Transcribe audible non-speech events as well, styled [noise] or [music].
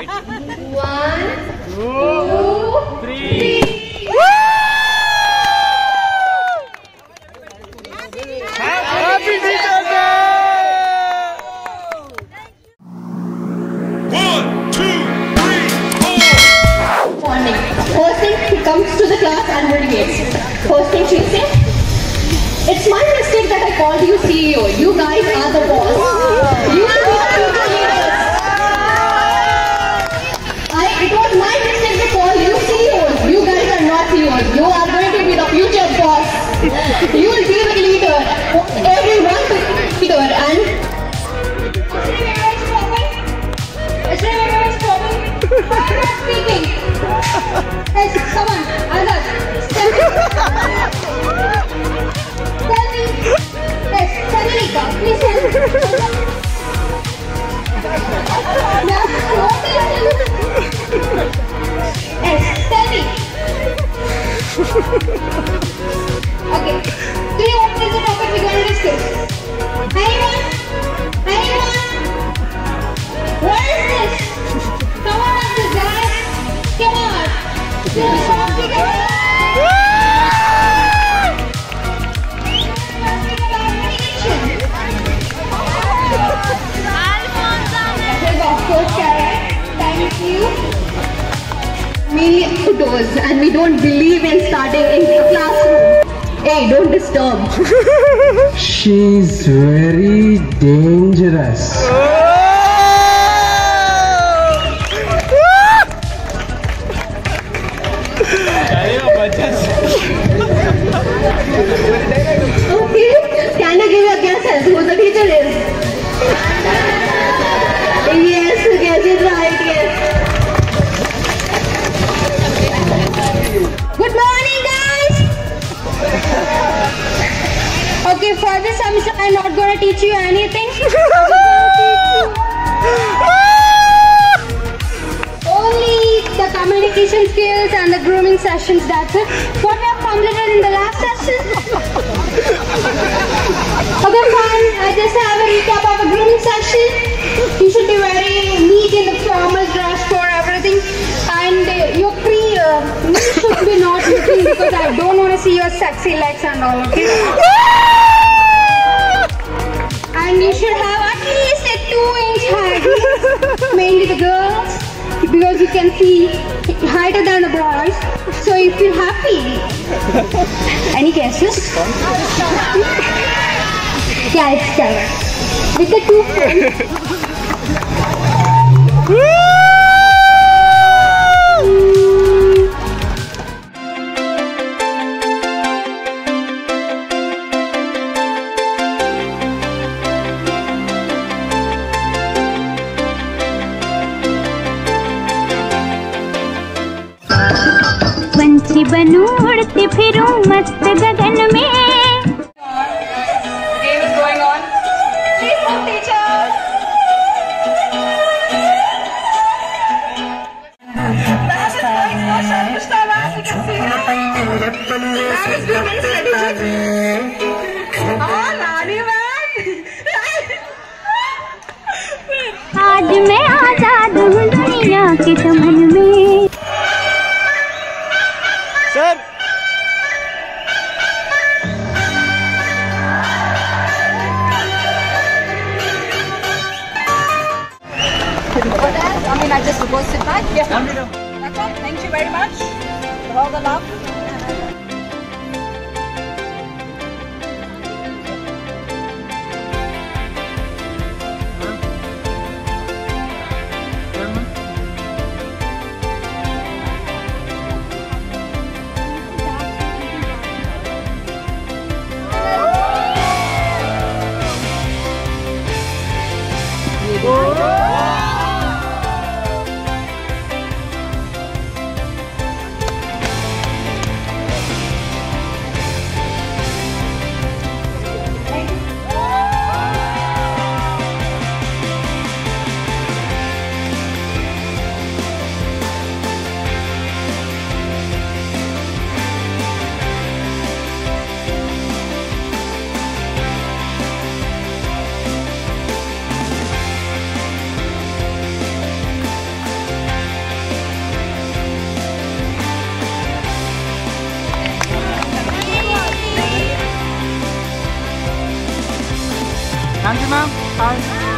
One, two, three. Comes to the class and. First thing she says, it's my mistake that I called you CEO. You guys are the boss. You will be the future leaders. I, it was my mistake to call you CEOs. You guys are not CEOs. You are going to be the future boss. You will be the leader. Everyone the leader and Is there anyone stopping? I'm not speaking. Yes, come on, Azad. Tell me. Tell me. Yes, Sagarika, please me. Now, what is? Yes, tell me. Mainly outdoors and we don't believe in starting in the classroom. Hey, don't disturb. [laughs] She's very dangerous. Oh! To teach you anything. [laughs] Only the communication skills and the grooming sessions, that's it. What we have completed in the last session. Okay, fine. I just have a recap of a grooming session. You should be very neat in the formal dress for everything. And uh, your pre, uh, you should be not looking because I don't want to see your sexy legs and all, okay? [laughs] And you should have at least a two inch height. Mainly the girls. Because you can see higher than the boys. So if you're happy. Any guesses? Yeah, it's correct. With the two friends. [laughs] पंछी बनूं उड़ती फिरूं मस्त गगन में। आज is I mean, I just sit back. Yes, ma'am. Thank you very much for all the love. 好吃吗？好。